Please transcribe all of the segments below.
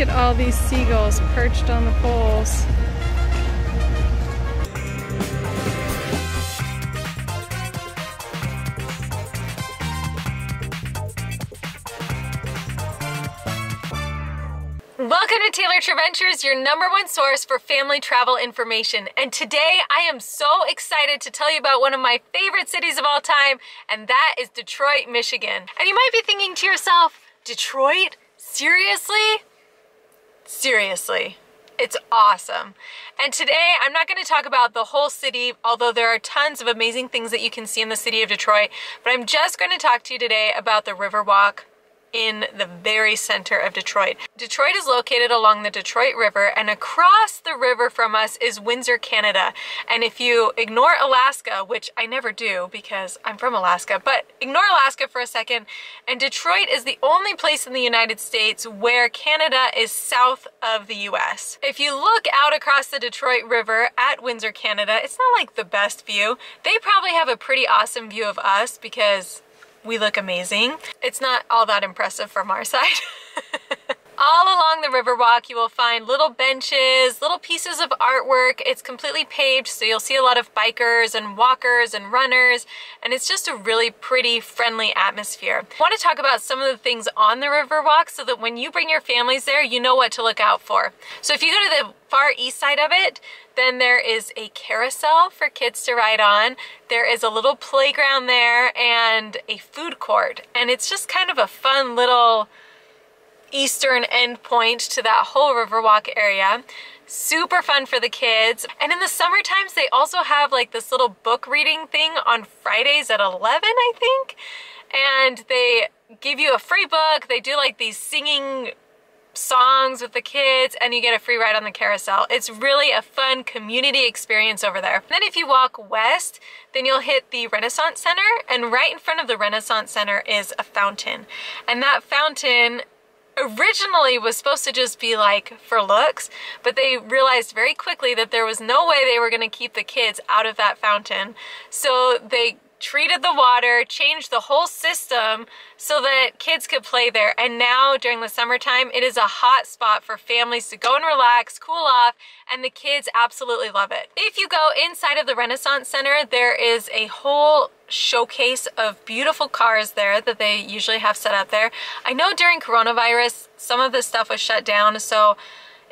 Look at all these seagulls perched on the poles. Welcome to Taylor Traventures, your number one source for family travel information. And today I am so excited to tell you about one of my favorite cities of all time, and that is Detroit, Michigan. And you might be thinking to yourself, Detroit? Seriously? Seriously. It's awesome. And today I'm not going to talk about the whole city, although there are tons of amazing things that you can see in the city of Detroit, but I'm just going to talk to you today about the Riverwalk in the very center of Detroit. Detroit is located along the Detroit River and across the river from us is Windsor, Canada. And if you ignore Alaska, which I never do because I'm from Alaska, but ignore Alaska for a second, and Detroit is the only place in the United States where Canada is south of the US. If you look out across the Detroit River at Windsor, Canada, it's not like the best view. They probably have a pretty awesome view of us because we look amazing. It's not all that impressive from our side. All along the Riverwalk, you will find little benches, little pieces of artwork. It's completely paved, so you'll see a lot of bikers and walkers and runners, and it's just a really pretty, friendly atmosphere. I want to talk about some of the things on the Riverwalk so that when you bring your families there, you know what to look out for. So if you go to the far east side of it, then there is a carousel for kids to ride on. There is a little playground there and a food court. And it's just kind of a fun little eastern end point to that whole Riverwalk area. Super fun for the kids. And in the summer times, they also have like this little book reading thing on Fridays at 11, I think. And they give you a free book. They do like these singing songs with the kids and you get a free ride on the carousel. It's really a fun community experience over there. then if you walk west, then you'll hit the Renaissance Center and right in front of the Renaissance Center is a fountain. And that fountain originally was supposed to just be like for looks, but they realized very quickly that there was no way they were going to keep the kids out of that fountain. So they treated the water, changed the whole system so that kids could play there. And now during the summertime, it is a hot spot for families to go and relax, cool off, and the kids absolutely love it. If you go inside of the Renaissance Center, there is a whole showcase of beautiful cars there that they usually have set up there. I know during coronavirus, some of this stuff was shut down, so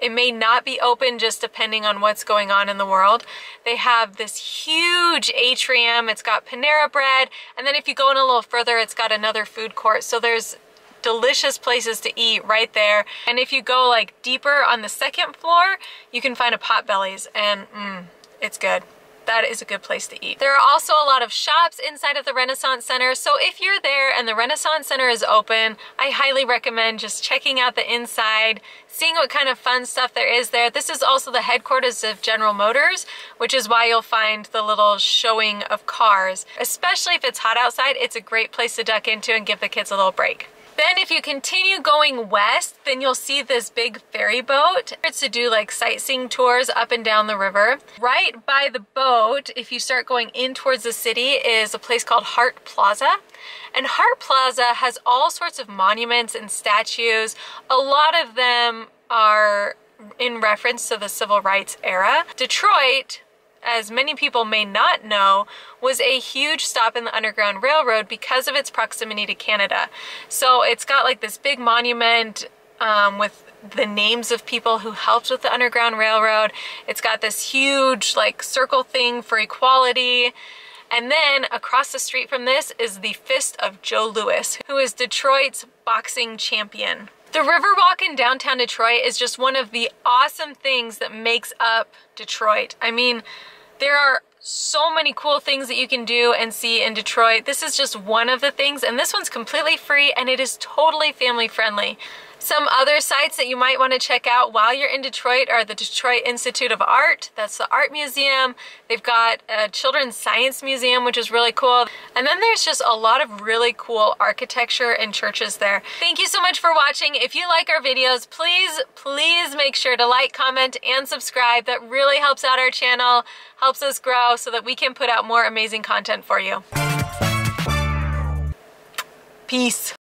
it may not be open just depending on what's going on in the world. They have this huge atrium. It's got Panera bread. And then if you go in a little further, it's got another food court. So there's delicious places to eat right there. And if you go like deeper on the second floor, you can find a Potbelly's and mm, it's good that is a good place to eat. There are also a lot of shops inside of the Renaissance Center, so if you're there and the Renaissance Center is open, I highly recommend just checking out the inside, seeing what kind of fun stuff there is there. This is also the headquarters of General Motors, which is why you'll find the little showing of cars. Especially if it's hot outside, it's a great place to duck into and give the kids a little break. Then if you continue going west, then you'll see this big ferry boat. It's to do like sightseeing tours up and down the river. Right by the boat, if you start going in towards the city, is a place called Hart Plaza. And Hart Plaza has all sorts of monuments and statues. A lot of them are in reference to the civil rights era. Detroit as many people may not know, was a huge stop in the Underground Railroad because of its proximity to Canada. So it's got like this big monument um, with the names of people who helped with the Underground Railroad. It's got this huge like circle thing for equality. And then across the street from this is the Fist of Joe Louis, who is Detroit's boxing champion. The Riverwalk in downtown Detroit is just one of the awesome things that makes up Detroit. I mean, there are so many cool things that you can do and see in Detroit. This is just one of the things, and this one's completely free and it is totally family friendly. Some other sites that you might want to check out while you're in Detroit are the Detroit Institute of Art. That's the art museum. They've got a children's science museum, which is really cool. And then there's just a lot of really cool architecture and churches there. Thank you so much for watching. If you like our videos, please, please make sure to like, comment, and subscribe. That really helps out our channel, helps us grow so that we can put out more amazing content for you. Peace.